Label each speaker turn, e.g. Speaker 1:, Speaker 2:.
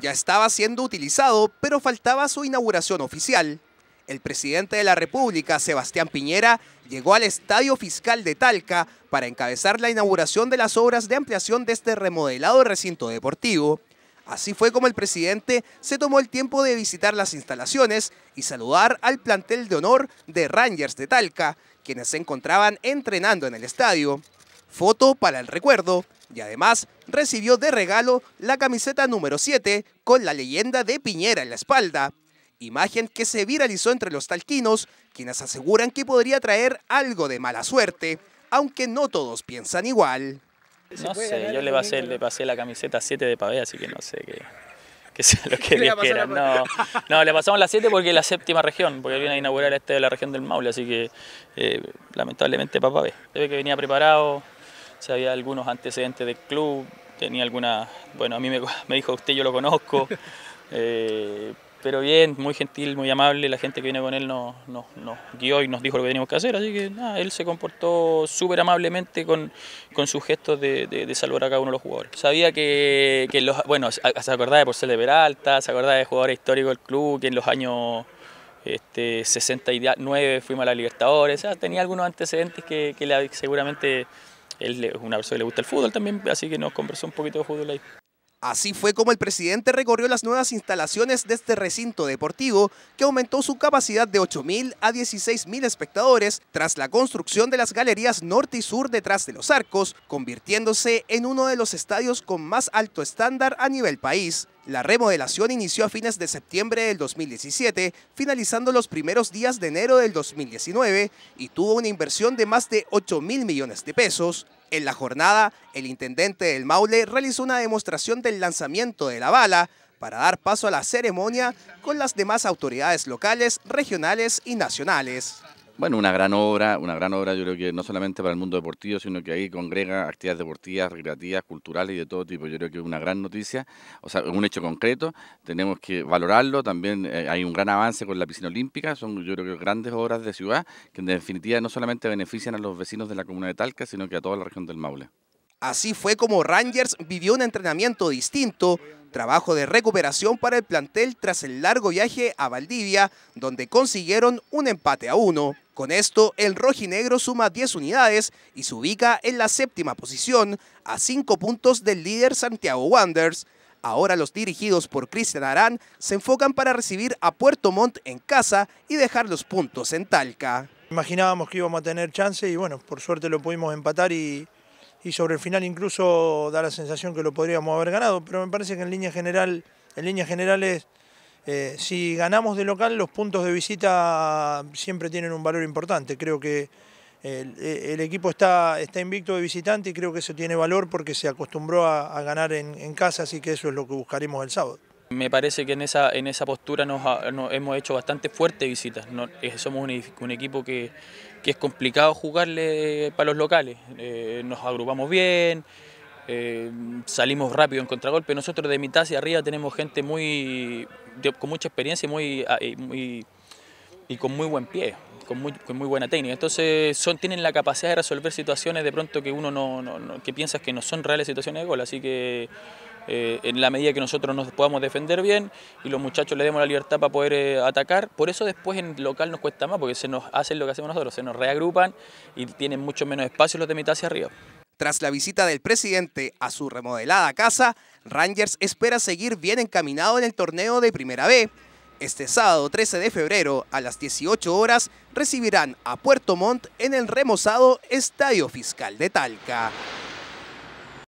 Speaker 1: ya estaba siendo utilizado, pero faltaba su inauguración oficial. El presidente de la República, Sebastián Piñera, llegó al Estadio Fiscal de Talca para encabezar la inauguración de las obras de ampliación de este remodelado recinto deportivo. Así fue como el presidente se tomó el tiempo de visitar las instalaciones y saludar al plantel de honor de Rangers de Talca, quienes se encontraban entrenando en el estadio. Foto para el recuerdo y además recibió de regalo la camiseta número 7 con la leyenda de Piñera en la espalda. Imagen que se viralizó entre los talquinos, quienes aseguran que podría traer algo de mala suerte, aunque no todos piensan igual.
Speaker 2: No sé, yo le pasé, le pasé la camiseta 7 de Pavé, así que no sé qué, sea lo que le quieran. No, no, le pasamos la 7 porque es la séptima región, porque viene a inaugurar este de la región del Maule, así que eh, lamentablemente para Pavé. Debe que venía preparado, si había algunos antecedentes del club, tenía alguna, bueno, a mí me, me dijo usted, yo lo conozco, eh, pero bien, muy gentil, muy amable, la gente que viene con él nos, guió y nos dijo lo que teníamos que hacer, así que nada, él se comportó súper amablemente con, sus gestos de, salvar a cada uno de los jugadores. Sabía que, los, bueno, se acordaba de Porcel de Peralta, se acordaba de jugadores históricos del club, que en los años este, 69 fuimos a la Libertadores, o sea, tenía algunos antecedentes que, que seguramente él es una persona que le gusta el fútbol también, así que nos conversó un poquito de fútbol ahí.
Speaker 1: Así fue como el presidente recorrió las nuevas instalaciones de este recinto deportivo, que aumentó su capacidad de 8.000 a 16.000 espectadores tras la construcción de las galerías norte y sur detrás de los arcos, convirtiéndose en uno de los estadios con más alto estándar a nivel país. La remodelación inició a fines de septiembre del 2017, finalizando los primeros días de enero del 2019 y tuvo una inversión de más de 8 mil millones de pesos. En la jornada, el intendente del Maule realizó una demostración del lanzamiento de la bala para dar paso a la ceremonia con las demás autoridades locales, regionales y nacionales.
Speaker 3: Bueno, una gran obra, una gran obra yo creo que no solamente para el mundo deportivo, sino que ahí congrega actividades deportivas, recreativas, culturales y de todo tipo. Yo creo que es una gran noticia, o sea, un hecho concreto, tenemos que valorarlo. También eh, hay un gran avance con la piscina olímpica, son yo creo que grandes obras de ciudad que en definitiva no solamente benefician a los vecinos de la comuna de Talca, sino que a toda la región del Maule.
Speaker 1: Así fue como Rangers vivió un entrenamiento distinto, trabajo de recuperación para el plantel tras el largo viaje a Valdivia, donde consiguieron un empate a uno. Con esto, el rojinegro suma 10 unidades y se ubica en la séptima posición, a 5 puntos del líder Santiago Wanderers. Ahora los dirigidos por Cristian Arán se enfocan para recibir a Puerto Montt en casa y dejar los puntos en Talca.
Speaker 4: Imaginábamos que íbamos a tener chance y bueno, por suerte lo pudimos empatar y, y sobre el final incluso da la sensación que lo podríamos haber ganado, pero me parece que en línea general, en líneas generales, eh, si ganamos de local, los puntos de visita siempre tienen un valor importante. Creo que el, equipo está, está invicto de visitante y creo que eso tiene valor porque se acostumbró a, ganar en, casa, así que eso es lo que buscaremos el sábado.
Speaker 2: Me parece que en esa, en esa postura nos, hemos hecho bastante fuertes visitas. Eh, somos un, equipo que, es complicado jugarle para los locales. Eh, nos agrupamos bien, eh, salimos rápido en contragolpe. Nosotros de mitad hacia arriba tenemos gente muy con mucha experiencia y, ah, muy, y con muy buen pie. Con muy, con muy, buena técnica. Entonces son, tienen la capacidad de resolver situaciones de pronto que uno no, no, que piensas que no son reales situaciones de gol. Así que eh, en la medida que nosotros nos podamos defender bien y los muchachos le demos la libertad para poder eh, atacar. Por eso después en local nos cuesta más, porque se nos hacen lo que hacemos nosotros, se nos reagrupan y tienen mucho menos espacio los de mitad hacia arriba.
Speaker 1: Tras la visita del presidente a su remodelada casa, Rangers espera seguir bien encaminado en el torneo de Primera B. Este sábado 13 de febrero a las 18 horas recibirán a Puerto Montt en el remozado Estadio Fiscal de Talca.